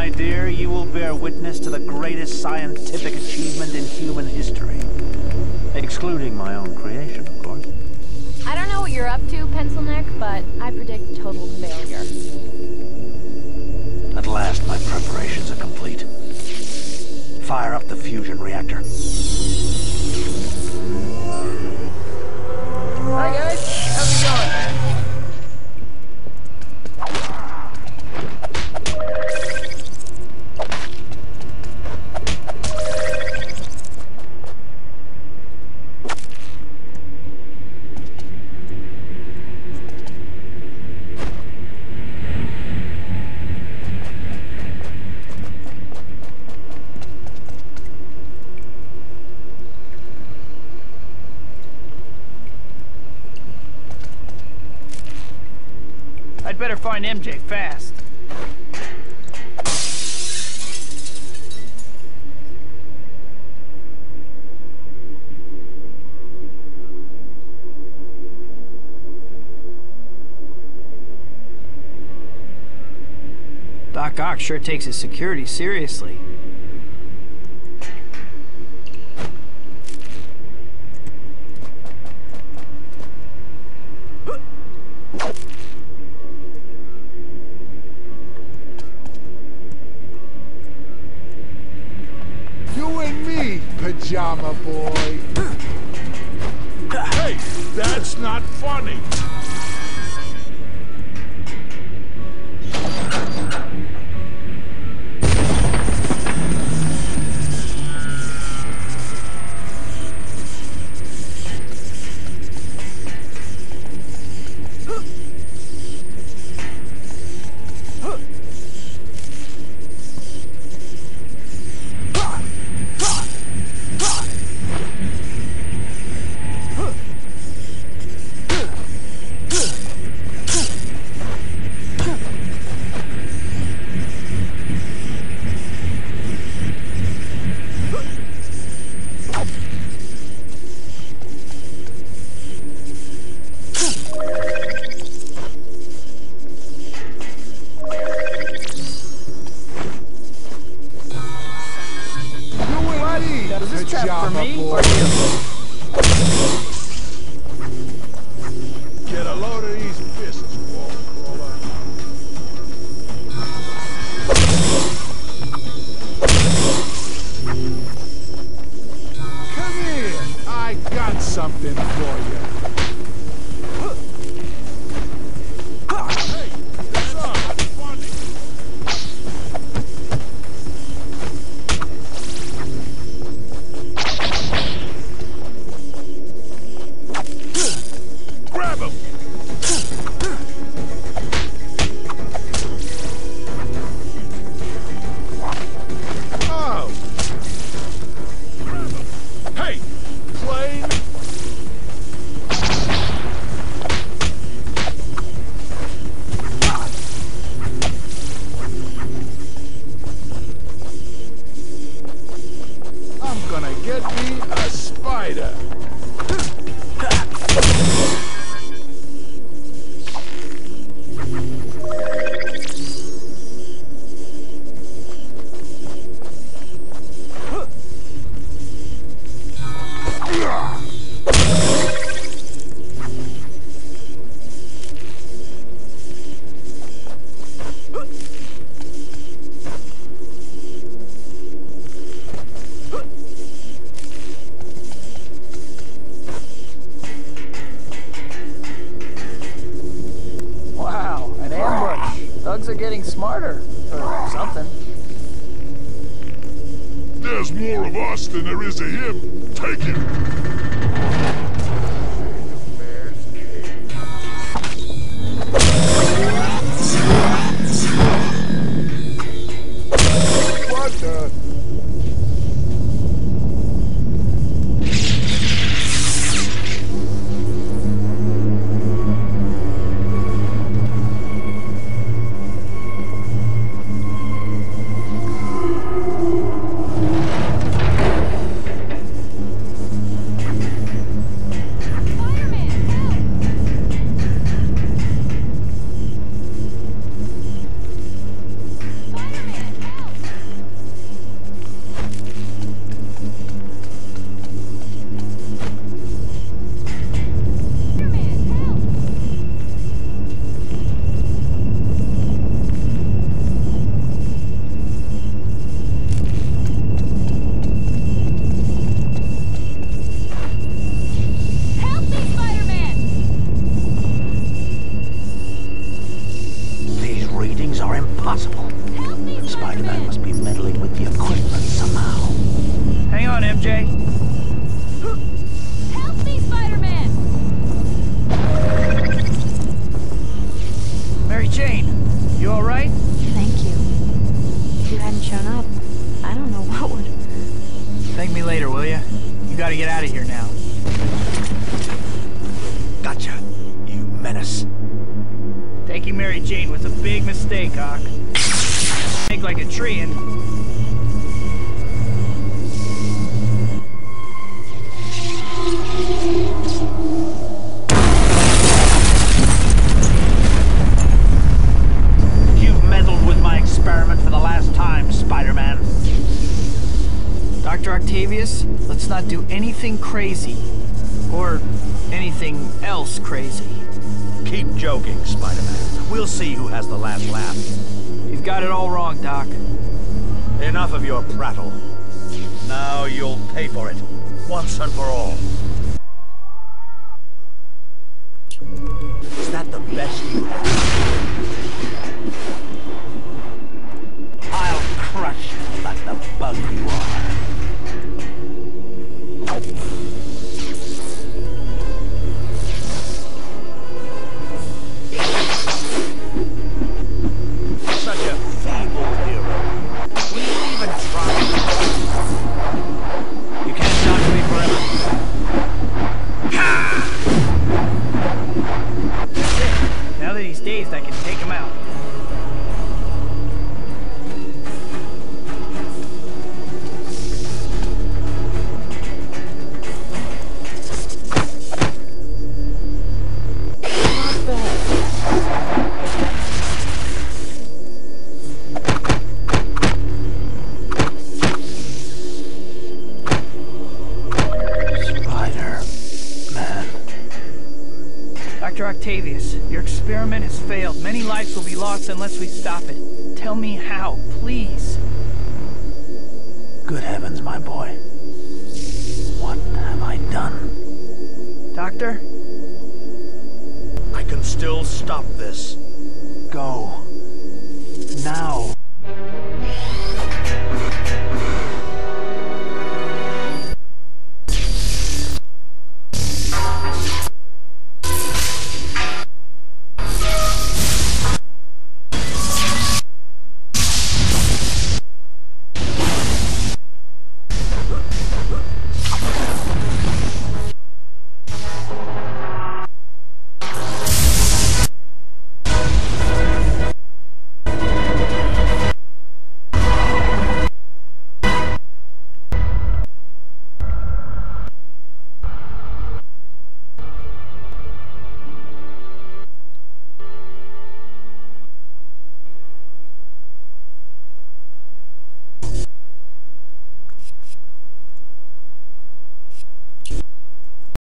my dear, you will bear witness to the greatest scientific achievement in human history. Excluding my own creation, of course. I don't know what you're up to, Pencil Neck, but I predict total failure. At last, find MJ fast. Doc Ock sure takes his security seriously. Pajama boy. Now, does this trap for me boy. or you? Get a load of these fists, crawler. Come here. I got something for you. There's more of us than there is of him. Take him! All right? Thank you. If you hadn't shown up, I don't know what would... Thank me later, will ya? You gotta get out of here now. Gotcha, you menace. Taking Mary Jane was a big mistake, Ock. Make like a tree and... Dr. Octavius, let's not do anything crazy. Or anything else crazy. Keep joking, Spider-Man. We'll see who has the last laugh. You've got it all wrong, Doc. Enough of your prattle. Now you'll pay for it, once and for all. Is that the best you have? I'll crush you like the bug you are. Failed. Will be lost unless we stop it. Tell me how, please. Good heavens, my boy. What have I done? Doctor? I can still stop this. Go. Now.